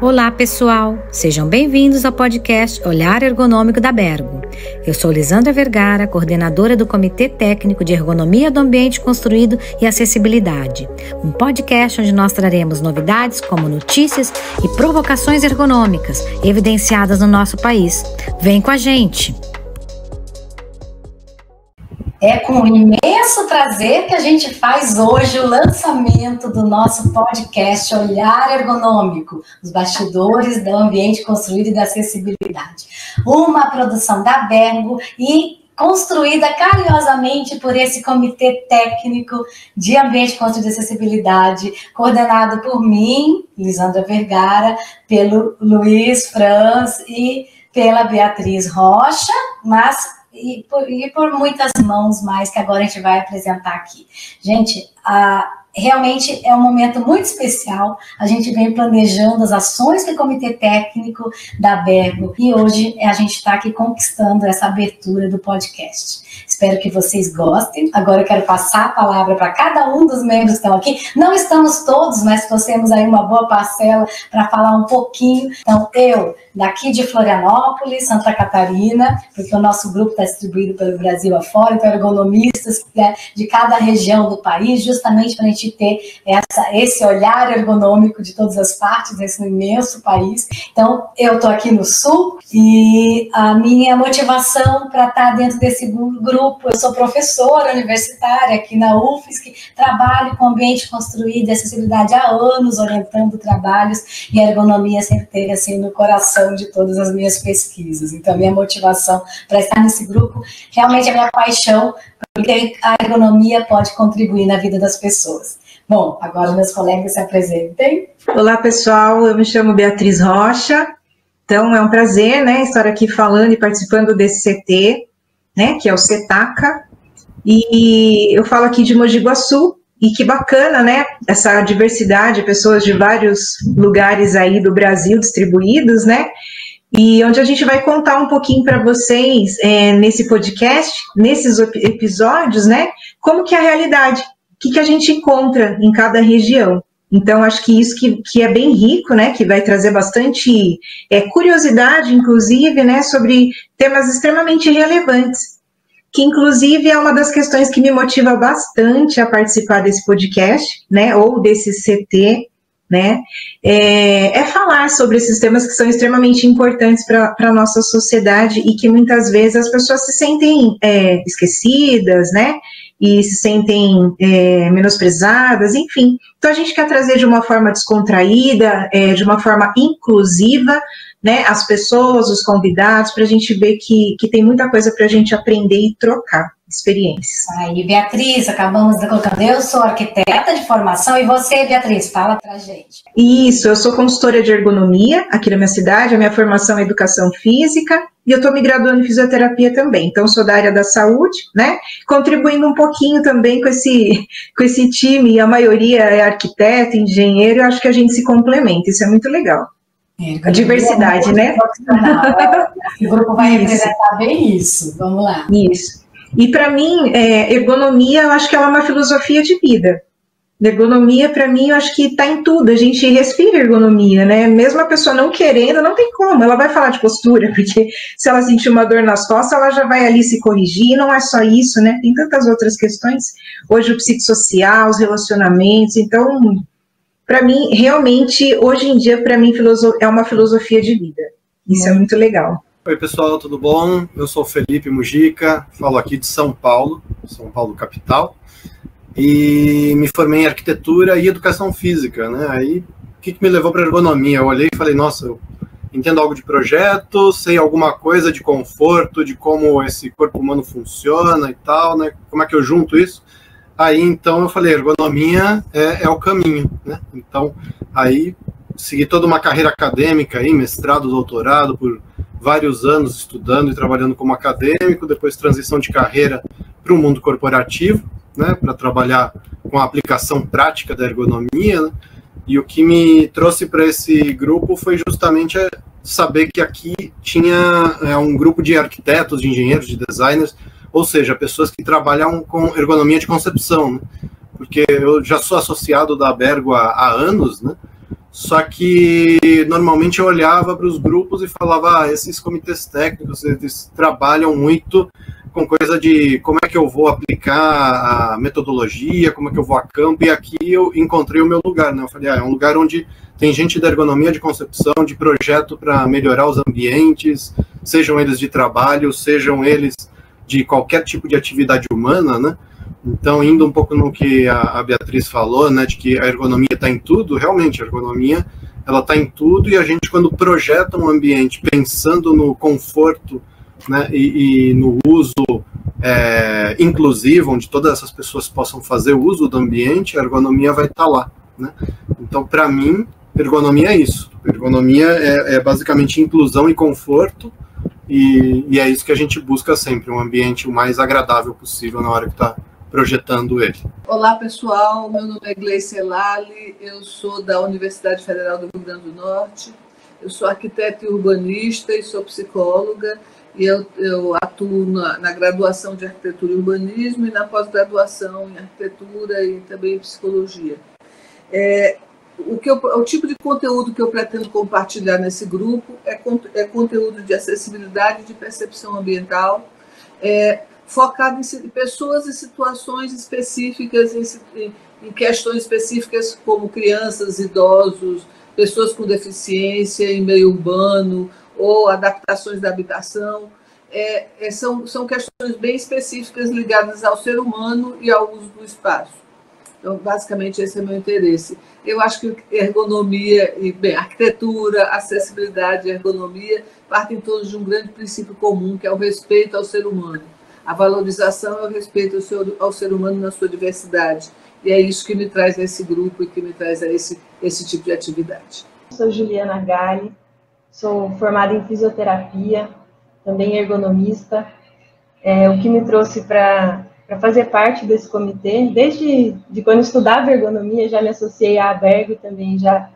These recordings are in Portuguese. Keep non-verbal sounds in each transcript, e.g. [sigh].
Olá, pessoal! Sejam bem-vindos ao podcast Olhar Ergonômico da Bergo. Eu sou Lisandra Vergara, coordenadora do Comitê Técnico de Ergonomia do Ambiente Construído e Acessibilidade, um podcast onde nós traremos novidades como notícias e provocações ergonômicas evidenciadas no nosso país. Vem com a gente! É com imenso prazer que a gente faz hoje o lançamento do nosso podcast Olhar Ergonômico, os bastidores do ambiente construído e da acessibilidade. Uma produção da Bergo e construída carinhosamente por esse comitê técnico de ambiente construído e acessibilidade, coordenado por mim, Lisandra Vergara, pelo Luiz Franz e pela Beatriz Rocha, mas e por, e por muitas mãos mais que agora a gente vai apresentar aqui. Gente, a, realmente é um momento muito especial. A gente vem planejando as ações do Comitê Técnico da Bergo e hoje a gente está aqui conquistando essa abertura do podcast. Espero que vocês gostem. Agora eu quero passar a palavra para cada um dos membros que estão aqui. Não estamos todos, mas trouxemos aí uma boa parcela para falar um pouquinho. Então, eu, daqui de Florianópolis, Santa Catarina, porque o nosso grupo está distribuído pelo Brasil afora, então ergonomistas né, de cada região do país, justamente para a gente ter essa, esse olhar ergonômico de todas as partes desse imenso país. Então, eu estou aqui no Sul e a minha motivação para estar tá dentro desse grupo, eu sou professora universitária aqui na UFSC, trabalho com ambiente construído e acessibilidade há anos, orientando trabalhos e a ergonomia sempre teve assim no coração de todas as minhas pesquisas. Então, a minha motivação para estar nesse grupo realmente é a minha paixão, porque a ergonomia pode contribuir na vida das pessoas. Bom, agora meus colegas se apresentem. Olá, pessoal. Eu me chamo Beatriz Rocha. Então, é um prazer, né, estar aqui falando e participando desse CT, né, que é o CETACA. E eu falo aqui de Mogi Guaçu, e que bacana, né? Essa diversidade, pessoas de vários lugares aí do Brasil distribuídos, né? E onde a gente vai contar um pouquinho para vocês é, nesse podcast, nesses episódios, né? Como que é a realidade, o que, que a gente encontra em cada região. Então, acho que isso que, que é bem rico, né? Que vai trazer bastante é, curiosidade, inclusive, né? Sobre temas extremamente relevantes que inclusive é uma das questões que me motiva bastante a participar desse podcast, né, ou desse CT, né, é, é falar sobre esses temas que são extremamente importantes para a nossa sociedade e que muitas vezes as pessoas se sentem é, esquecidas, né, e se sentem é, menosprezadas, enfim. Então a gente quer trazer de uma forma descontraída, é, de uma forma inclusiva, né, as pessoas, os convidados, para a gente ver que, que tem muita coisa para a gente aprender e trocar experiências. Aí, Beatriz, acabamos de colocar. Eu sou arquiteta de formação e você, Beatriz, fala para gente. Isso, eu sou consultora de ergonomia aqui na minha cidade, a minha formação é educação física e eu estou me graduando em fisioterapia também. Então, sou da área da saúde, né? Contribuindo um pouquinho também com esse, com esse time, a maioria é arquiteto, engenheiro, eu acho que a gente se complementa, isso é muito legal. É, a diversidade, né? O [laughs] grupo vai isso. representar bem isso. Vamos lá. Isso. E para mim, é, ergonomia, eu acho que ela é uma filosofia de vida. Ergonomia, para mim, eu acho que está em tudo. A gente respira ergonomia, né? Mesmo a pessoa não querendo, não tem como. Ela vai falar de postura, [laughs] porque se ela sentir uma dor nas costas, ela já vai ali se corrigir. E não é só isso, né? Tem tantas outras questões. Hoje, o psicossocial, os relacionamentos. Então, para mim, realmente, hoje em dia, para mim, é uma filosofia de vida. Isso é muito legal. Oi, pessoal, tudo bom? Eu sou Felipe Mujica, falo aqui de São Paulo, São Paulo capital, e me formei em arquitetura e educação física, né? Aí, o que, que me levou para ergonomia? Eu olhei e falei, nossa, eu entendo algo de projeto, sei alguma coisa de conforto, de como esse corpo humano funciona e tal, né? Como é que eu junto isso? Aí então eu falei, ergonomia é, é o caminho, né? Então aí segui toda uma carreira acadêmica aí, mestrado, doutorado, por vários anos estudando e trabalhando como acadêmico, depois transição de carreira para o mundo corporativo, né, para trabalhar com a aplicação prática da ergonomia, né? E o que me trouxe para esse grupo foi justamente saber que aqui tinha é, um grupo de arquitetos, de engenheiros, de designers ou seja, pessoas que trabalham com ergonomia de concepção, né? porque eu já sou associado da Bergo há, há, anos, né? Só que normalmente eu olhava para os grupos e falava: ah, esses comitês técnicos eles trabalham muito com coisa de como é que eu vou aplicar a metodologia, como é que eu vou a campo, e aqui eu encontrei o meu lugar, né? Eu falei, ah, é um lugar onde tem gente da ergonomia de concepção, de projeto para melhorar os ambientes, sejam eles de trabalho, sejam eles de qualquer tipo de atividade humana, né? Então, indo um pouco no que a, Beatriz falou, né, de que a ergonomia está em tudo, realmente, a ergonomia ela está em tudo e a gente, quando projeta um ambiente pensando no conforto né, e, e no uso é, inclusivo, onde todas essas pessoas possam fazer uso do ambiente, a ergonomia vai estar tá lá. Né? Então, para mim, ergonomia é isso. Ergonomia é, é basicamente inclusão e conforto, e, e, é isso que a gente busca sempre, um ambiente o mais agradável possível na hora que está projetando ele. Olá, pessoal. Meu nome é Gleice Lali, eu sou da Universidade Federal do Rio Grande do Norte. Eu sou arquiteta e urbanista e sou psicóloga. E eu, eu atuo na, na graduação de arquitetura e urbanismo e na pós-graduação em arquitetura e também em psicologia. É, o, que eu, o tipo de conteúdo que eu pretendo compartilhar nesse grupo é, é conteúdo de acessibilidade de percepção ambiental. É, focado em pessoas e situações específicas, em, em questões específicas como crianças, idosos, pessoas com deficiência em meio urbano ou adaptações da habitação. É, é, são, são questões bem específicas ligadas ao ser humano e ao uso do espaço. Então, basicamente, esse é meu interesse. Eu acho que ergonomia, e bem, arquitetura, acessibilidade e ergonomia partem todos de um grande princípio comum, que é o respeito ao ser humano a valorização e o respeito ao, seu, ao ser humano na sua diversidade. E é isso que me traz a esse grupo e que me traz a esse, esse tipo de atividade. Sou Juliana Gali, sou formada em fisioterapia, também ergonomista. É, o que me trouxe para fazer parte desse comitê, desde de quando estudava ergonomia, já me associei à ABERG também, já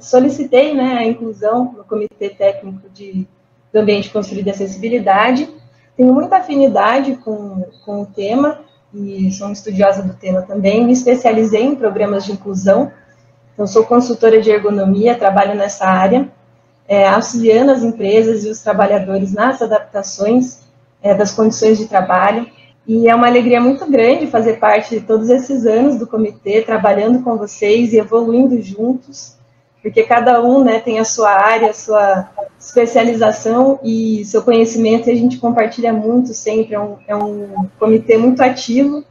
solicitei né, a inclusão no Comitê Técnico de, do Ambiente Construído e Acessibilidade, tenho muita afinidade com, com o tema e sou estudiosa do tema também. Me especializei em programas de inclusão, então sou consultora de ergonomia, trabalho nessa área, é, auxiliando as empresas e os trabalhadores nas adaptações é, das condições de trabalho. E é uma alegria muito grande fazer parte de todos esses anos do comitê, trabalhando com vocês e evoluindo juntos porque cada um né, tem a sua área, a sua especialização e seu conhecimento, e a gente compartilha muito sempre. É um, é um comitê muito ativo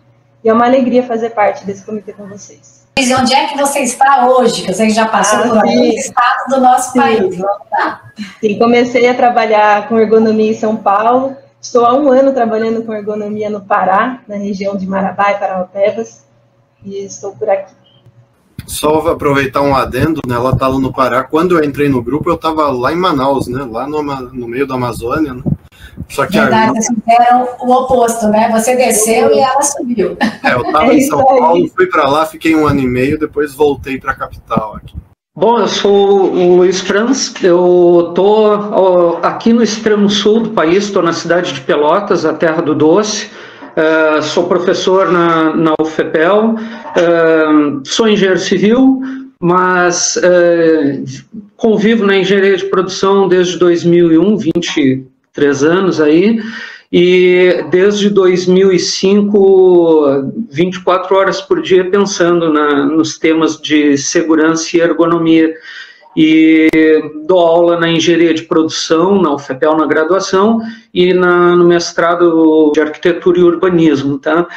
e é uma alegria fazer parte desse comitê com vocês. E onde é que você está hoje? Que você já passou ah, por alguns estados do nosso sim. país. Vamos lá. Sim, comecei a trabalhar com ergonomia em São Paulo. Estou há um ano trabalhando com ergonomia no Pará, na região de Marabá e Paraupebas, e estou por aqui só aproveitar um adendo, né? Ela tá lá no Pará. Quando eu entrei no grupo, eu estava lá em Manaus, né? Lá no, no meio da Amazônia. Né? Só que Verdade, a... vocês fizeram o oposto, né? Você desceu e ela subiu. É, eu estava é em São Paulo, fui para lá, fiquei um ano e meio, depois voltei para a capital aqui. Bom, eu sou o Luiz Franz, eu estou aqui no extremo sul do país, estou na cidade de Pelotas, a terra do doce. Uh, sou professor na, na uh, sou engenheiro civil, mas uh, convivo na engenharia de produção desde 2001, 23 anos aí, e desde 2005, 24 horas por dia pensando na, nos temas de segurança e ergonomia e dou aula na engenharia de produção, na UFPEL na graduação e na, no mestrado de arquitetura e urbanismo, tá?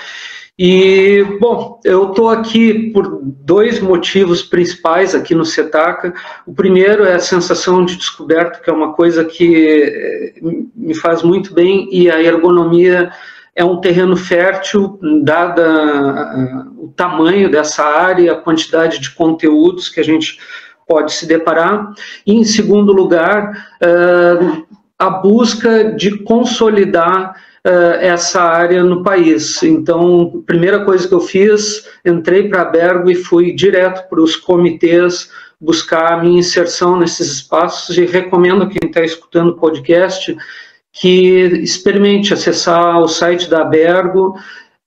E, bom, eu estou aqui por dois motivos principais aqui no CETACA. O primeiro é a sensação de descoberta, que é uma coisa que eh, me faz muito bem, e a ergonomia é um terreno fértil, dada o tamanho dessa área, a quantidade de conteúdos que a gente pode se deparar. E, em segundo lugar, uh, a busca de consolidar essa área no país. Então, primeira coisa que eu fiz, entrei para a Bergo e fui direto para os comitês buscar a minha inserção nesses espaços e recomendo a quem está escutando o podcast que experimente acessar o site da Bergo,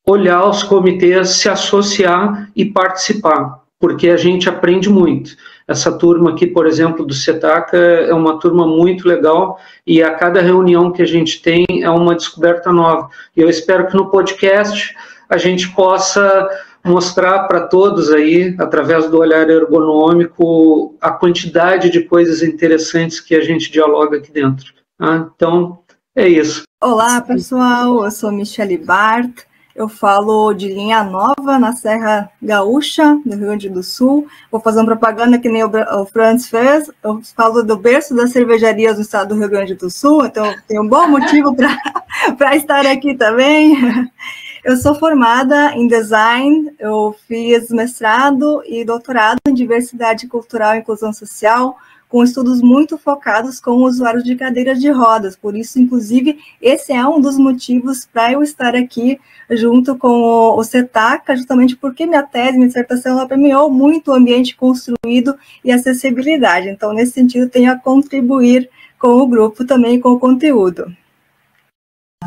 olhar os comitês, se associar e participar, porque a gente aprende muito. Essa turma aqui, por exemplo, do CETACA, é uma turma muito legal e a cada reunião que a gente tem é uma descoberta nova. E eu espero que no podcast a gente possa mostrar para todos aí, através do olhar ergonômico, a quantidade de coisas interessantes que a gente dialoga aqui dentro. Tá? Então, é isso. Olá, pessoal. Eu sou Michele Bart. Eu falo de linha nova na Serra Gaúcha, no Rio Grande do Sul. Vou fazer uma propaganda que nem o Franz fez. Eu falo do berço das cervejarias no estado do Rio Grande do Sul, então tem um bom motivo para [laughs] estar aqui também. Eu sou formada em design, eu fiz mestrado e doutorado em diversidade cultural e inclusão social com estudos muito focados com usuários de cadeiras de rodas. Por isso, inclusive, esse é um dos motivos para eu estar aqui junto com o, o CETACA, justamente porque minha tese, minha dissertação, ela premiou muito o ambiente construído e acessibilidade. Então, nesse sentido, tenho a contribuir com o grupo também com o conteúdo.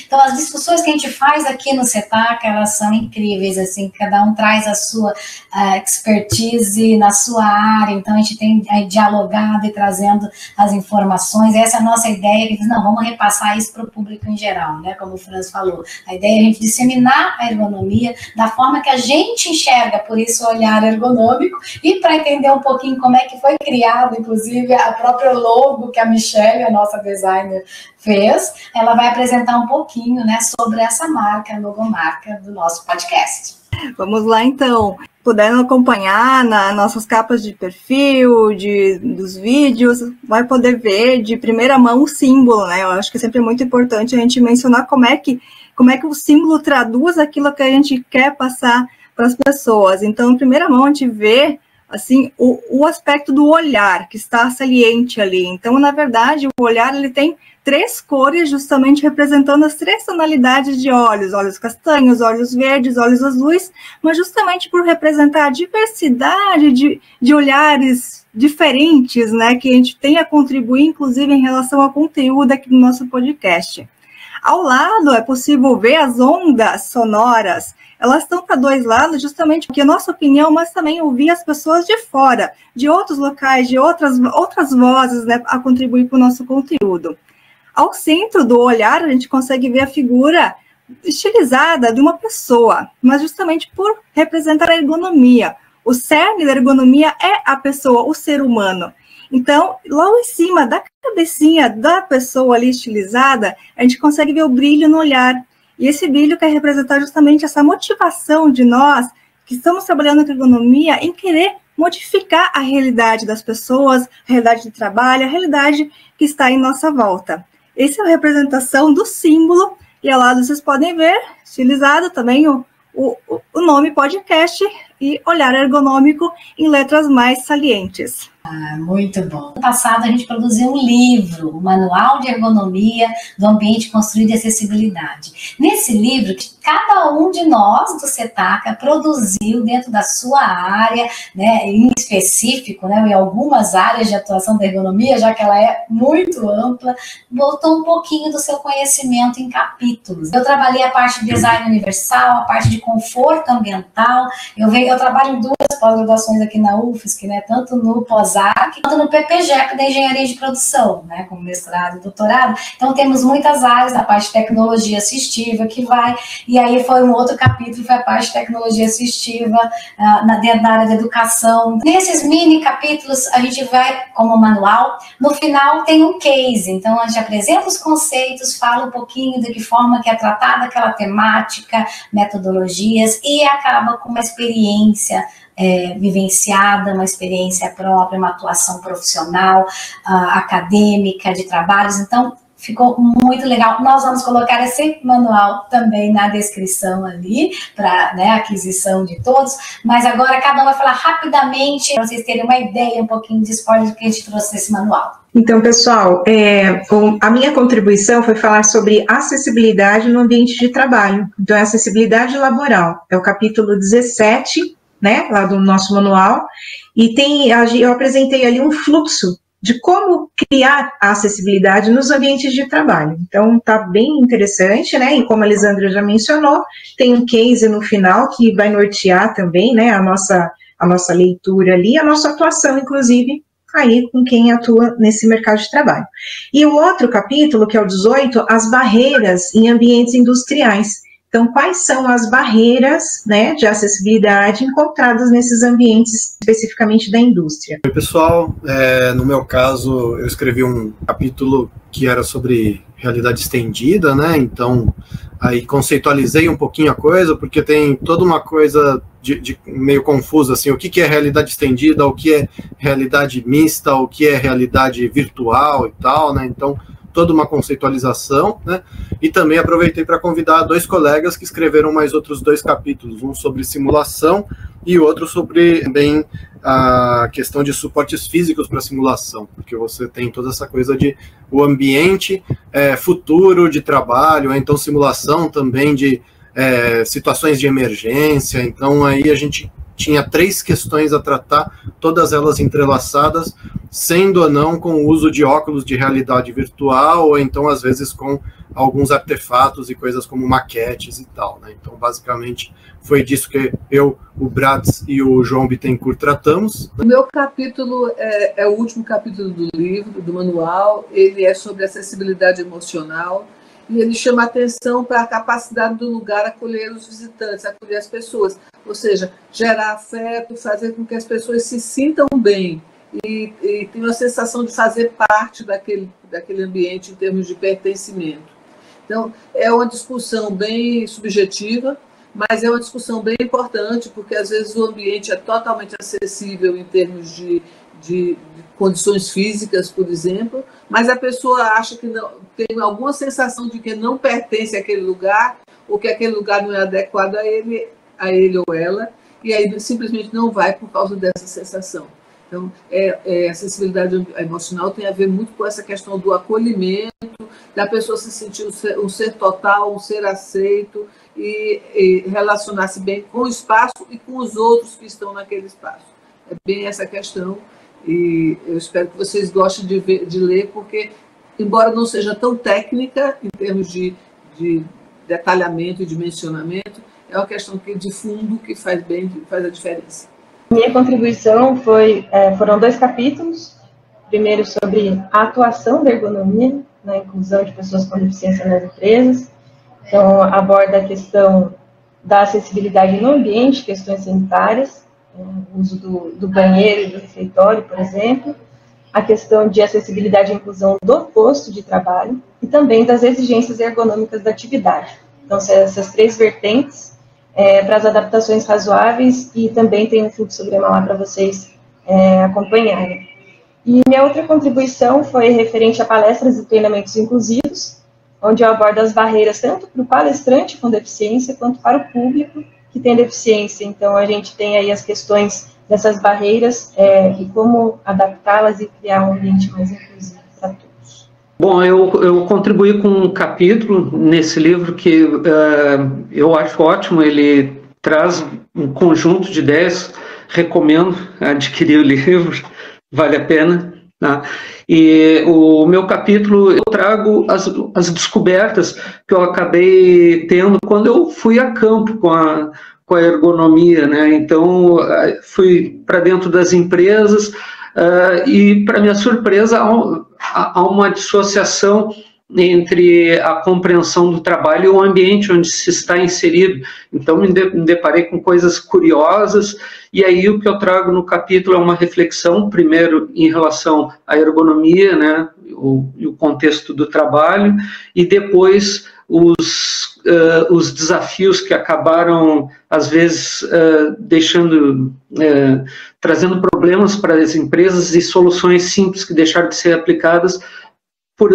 Então, as discussões que a gente faz aqui no CETAC, elas são incríveis, assim, cada um traz a sua uh, expertise na sua área, então a gente tem uh, dialogado e trazendo as informações, essa é a nossa ideia, que diz, não, vamos repassar isso para o público em geral, né, como o Franz falou, a ideia é a gente disseminar a ergonomia da forma que a gente enxerga, por isso olhar ergonômico, e para entender um pouquinho como é que foi criado, inclusive, a própria logo que a Michelle, a nossa designer, fez, ela vai apresentar um pouquinho, né, sobre essa marca, logomarca do nosso podcast. Vamos lá, então. Puderam acompanhar nas nossas capas de perfil, de, dos vídeos, vai poder ver de primeira mão o símbolo, né? Eu acho que é sempre muito importante a gente mencionar como é que, como é que o símbolo traduz aquilo que a gente quer passar para as pessoas. Então, em primeira mão, a gente vê assim o, o aspecto do olhar que está saliente ali. Então, na verdade, o olhar ele tem três cores, justamente representando as três tonalidades de olhos: olhos castanhos, olhos verdes, olhos azuis, mas justamente por representar a diversidade de, de olhares diferentes, né, que a gente tem a contribuir, inclusive, em relação ao conteúdo aqui do nosso podcast. Ao lado é possível ver as ondas sonoras. Elas estão para dois lados, justamente porque a nossa opinião, mas também ouvir as pessoas de fora, de outros locais, de outras, outras vozes, né, a contribuir para o nosso conteúdo. Ao centro do olhar, a gente consegue ver a figura estilizada de uma pessoa, mas justamente por representar a ergonomia. O cerne da ergonomia é a pessoa, o ser humano. Então, logo em cima da cabecinha da pessoa ali estilizada, a gente consegue ver o brilho no olhar. E esse brilho quer representar justamente essa motivação de nós que estamos trabalhando com ergonomia em querer modificar a realidade das pessoas, a realidade de trabalho, a realidade que está em nossa volta. Essa é a representação do símbolo, e ao lado vocês podem ver, estilizado também o, o, o nome podcast e olhar ergonômico em letras mais salientes. Ah, muito bom. No passado, a gente produziu um livro, o um Manual de Ergonomia do Ambiente Construído e Acessibilidade. Nesse livro, cada um de nós do CETACA produziu dentro da sua área, né, em específico, né, em algumas áreas de atuação da ergonomia, já que ela é muito ampla, botou um pouquinho do seu conhecimento em capítulos. Eu trabalhei a parte de design universal, a parte de conforto ambiental. Eu, venho, eu trabalho em duas pós-graduações aqui na UFSC, né, tanto no pós COSAC, quanto no PPGEC da Engenharia de Produção, né, como mestrado e doutorado. Então, temos muitas áreas, a parte de tecnologia assistiva que vai, e aí foi um outro capítulo, foi a parte de tecnologia assistiva uh, na, dentro da área da educação. Nesses mini capítulos, a gente vai como manual, no final tem um case, então a gente apresenta os conceitos, fala um pouquinho de que forma que é tratada aquela temática, metodologias, e acaba com uma experiência é, vivenciada, uma experiência própria, uma atuação profissional, uh, acadêmica, de trabalhos. Então, ficou muito legal. Nós vamos colocar esse manual também na descrição ali, para né, aquisição de todos. Mas agora cada um vai falar rapidamente, para vocês terem uma ideia, um pouquinho de spoiler do que a gente trouxe nesse manual. Então, pessoal, é, a minha contribuição foi falar sobre acessibilidade no ambiente de trabalho. Então, é acessibilidade laboral. É o capítulo 17 né, lá do nosso manual, e tem, eu apresentei ali um fluxo de como criar a acessibilidade nos ambientes de trabalho. Então, tá bem interessante, né, e como a Lisandra já mencionou, tem um case no final que vai nortear também, né, a nossa a nossa leitura ali, a nossa atuação, inclusive, aí com quem atua nesse mercado de trabalho. E o outro capítulo, que é o 18, as barreiras em ambientes industriais. Então, quais são as barreiras né, de acessibilidade encontradas nesses ambientes, especificamente da indústria? Oi, pessoal. É, no meu caso, eu escrevi um capítulo que era sobre realidade estendida, né? Então, aí conceitualizei um pouquinho a coisa, porque tem toda uma coisa de, de, meio confusa, assim, o que, que é realidade estendida, o que é realidade mista, o que é realidade virtual e tal, né? Então, toda uma conceitualização, né? E também aproveitei para convidar dois colegas que escreveram mais outros dois capítulos, um sobre simulação e outro sobre bem a questão de suportes físicos para simulação, porque você tem toda essa coisa de o ambiente é, futuro de trabalho, então simulação também de é, situações de emergência, então aí a gente tinha três questões a tratar, todas elas entrelaçadas, sendo ou não com o uso de óculos de realidade virtual, ou então, às vezes, com alguns artefatos e coisas como maquetes e tal. Né? Então, basicamente, foi disso que eu, o Bratz e o João Bittencourt tratamos. O meu capítulo é, é o último capítulo do livro, do manual, ele é sobre acessibilidade emocional ele chama atenção para a capacidade do lugar acolher os visitantes, acolher as pessoas, ou seja, gerar afeto, fazer com que as pessoas se sintam bem e, e tenham a sensação de fazer parte daquele, daquele ambiente em termos de pertencimento. Então, é uma discussão bem subjetiva, mas é uma discussão bem importante, porque às vezes o ambiente é totalmente acessível em termos de, de, de condições físicas, por exemplo, mas a pessoa acha que não, tem alguma sensação de que não pertence àquele lugar, ou que aquele lugar não é adequado a ele, a ele ou ela, e aí simplesmente não vai por causa dessa sensação. Então, é, é, acessibilidade emocional tem a ver muito com essa questão do acolhimento, da pessoa se sentir um ser, um ser total, um ser aceito e, e relacionar-se bem com o espaço e com os outros que estão naquele espaço. É bem essa questão e eu espero que vocês gostem de, ver, de ler, porque, embora não seja tão técnica em termos de, de detalhamento e dimensionamento, é uma questão que, de fundo que faz bem, faz a diferença. Minha contribuição foi, é, foram dois capítulos. Primeiro sobre a atuação da ergonomia na inclusão de pessoas com deficiência nas empresas. Então, aborda a questão da acessibilidade no ambiente, questões sanitárias, o uso do, do banheiro e do refeitório, por exemplo, a questão de acessibilidade e inclusão do posto de trabalho e também das exigências ergonômicas da atividade. Então, essas três vertentes é, para as adaptações razoáveis e também tem um fluxograma lá para vocês é, acompanharem. E minha outra contribuição foi referente a palestras e treinamentos inclusivos, onde eu abordo as barreiras tanto para o palestrante com deficiência quanto para o público que tem deficiência. Então, a gente tem aí as questões dessas barreiras é, e como adaptá-las e criar um ambiente mais inclusivo para todos. Bom, eu, eu contribuí com um capítulo nesse livro que uh, eu acho ótimo, ele traz um conjunto de ideias, recomendo adquirir o [laughs] livro, vale a pena. Tá? E o meu capítulo eu trago as, as descobertas que eu acabei tendo quando eu fui a campo com a, com a ergonomia, né? Então fui para dentro das empresas uh, e para minha surpresa há, há uma dissociação entre a compreensão do trabalho e o ambiente onde se está inserido. Então, me, deparei com coisas curiosas, e aí o que eu trago no capítulo é uma reflexão, primeiro, em relação à ergonomia, né, o, o contexto do trabalho, e depois os, uh, os desafios que acabaram, às vezes, uh, deixando, uh, trazendo problemas para as empresas e soluções simples que deixaram de ser aplicadas por,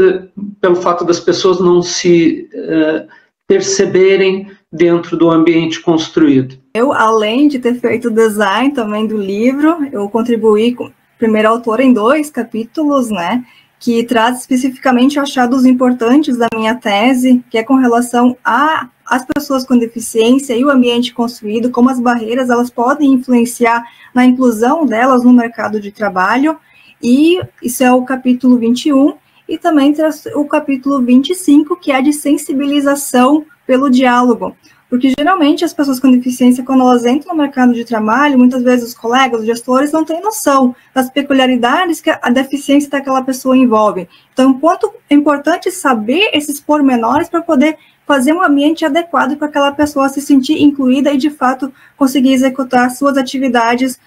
pelo fato das pessoas não se uh, perceberem dentro do ambiente construído. Eu, além de ter feito o design também do livro, eu contribuí com primeiro autor em dois capítulos, né, que traz especificamente achados importantes da minha tese, que é com relação a as pessoas com deficiência e o ambiente construído, como as barreiras elas podem influenciar na inclusão delas no mercado de trabalho. E isso é o capítulo 21, e também o capítulo 25, que é de sensibilização pelo diálogo, Porque geralmente as pessoas com deficiência, quando elas entram no mercado de trabalho, muitas vezes os colegas, os gestores não têm noção das peculiaridades que a deficiência daquela pessoa envolve. Então, quanto é importante saber esses pormenores para poder fazer um ambiente adequado para aquela pessoa se sentir incluída e, de fato, conseguir executar suas atividades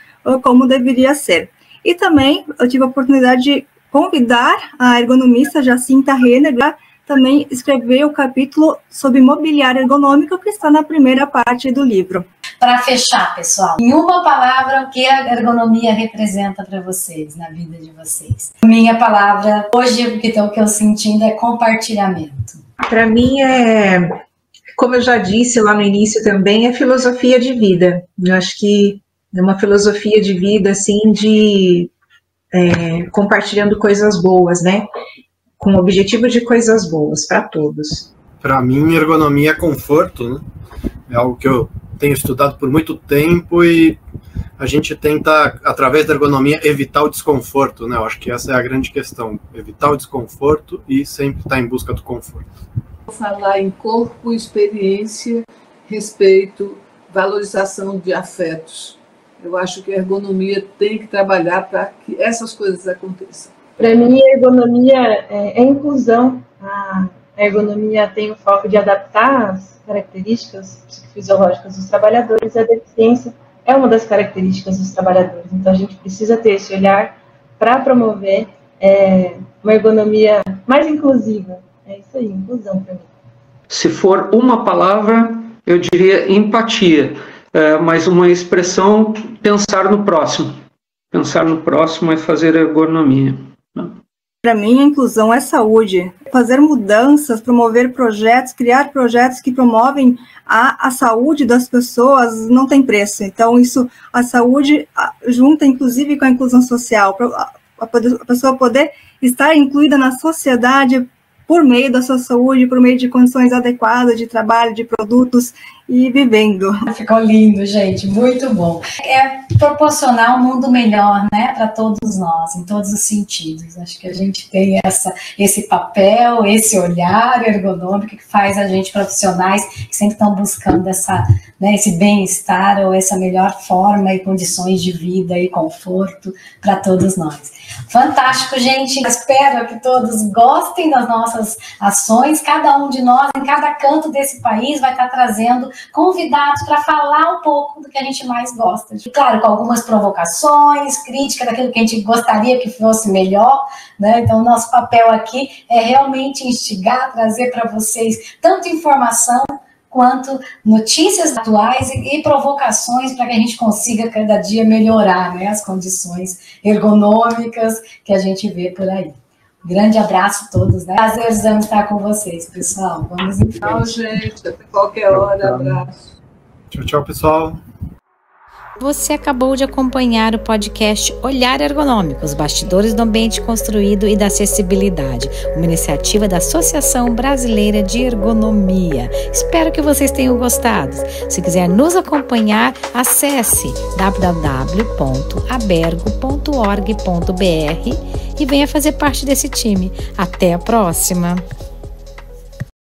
como deveria ser. E também eu tive a oportunidade de convidar a ergonomista Jacinta Renner para também escrever o capítulo sobre mobiliário ergonômico que está na primeira parte do livro. Para fechar, pessoal, em uma palavra, o que a ergonomia representa para vocês, na vida de vocês? Minha palavra, hoje, o que eu sentindo é compartilhamento. Para mim é, como eu já disse lá no início também, é filosofia de vida. Eu acho que é uma filosofia de vida, assim, de é, compartilhando coisas boas, né? Com o objetivo de coisas boas para todos. Para mim, ergonomia é conforto, né? É algo que eu tenho estudado por muito tempo e a gente tenta, através da ergonomia, evitar o desconforto, né? Eu acho que essa é a grande questão, evitar o desconforto e sempre estar em busca do conforto. Falar em corpo, experiência, respeito, valorização de afetos. Eu acho que a ergonomia tem que trabalhar para que essas coisas aconteçam. Para mim, a ergonomia é, é inclusão. A ergonomia tem o foco de adaptar as características psicofisiológicas dos trabalhadores. A deficiência é uma das características dos trabalhadores. Então, a gente precisa ter esse olhar para promover é, uma ergonomia mais inclusiva. É isso aí, inclusão para mim. Se for uma palavra, eu diria empatia é, mas uma expressão pensar no próximo. Pensar no próximo é fazer ergonomia. Né? Para mim, a inclusão é saúde. Fazer mudanças, promover projetos, criar projetos que promovem a, a saúde das pessoas não tem preço. Então, isso, a saúde junta, inclusive, com a inclusão social. A, a pessoa poder estar incluída na sociedade por meio da sua saúde, por meio de condições adequadas de trabalho, de produtos e vivendo. Ficou lindo, gente, muito bom. É proporcionar um mundo melhor, né, para todos nós, em todos os sentidos. Acho que a gente tem essa, esse papel, esse olhar ergonômico que faz a gente profissionais que sempre estão buscando essa, né, esse bem-estar ou essa melhor forma e condições de vida e conforto para todos nós. Fantástico, gente. Espero que todos gostem das nossas ações. Cada um de nós, em cada canto desse país, vai estar trazendo convidados para falar um pouco do que a gente mais gosta. E, claro, com algumas provocações, crítica daquilo que a gente gostaria que fosse melhor. Né? Então, nosso papel aqui é realmente instigar, trazer para vocês tanto informação quanto notícias atuais e, e provocações para que a gente consiga cada dia melhorar né, as condições ergonômicas que a gente vê por aí. Um grande abraço a todos, né? Prazerzão estar com vocês, pessoal. Vamos em frente. Tchau, gente. Até qualquer hora. Abraço. Tchau, tchau, pessoal. Você acabou de acompanhar o podcast Olhar Ergonômico, os bastidores do ambiente construído e da acessibilidade, uma iniciativa da Associação Brasileira de Ergonomia. Espero que vocês tenham gostado. Se quiser nos acompanhar, acesse www.abergo.org.br e venha fazer parte desse time. Até a próxima!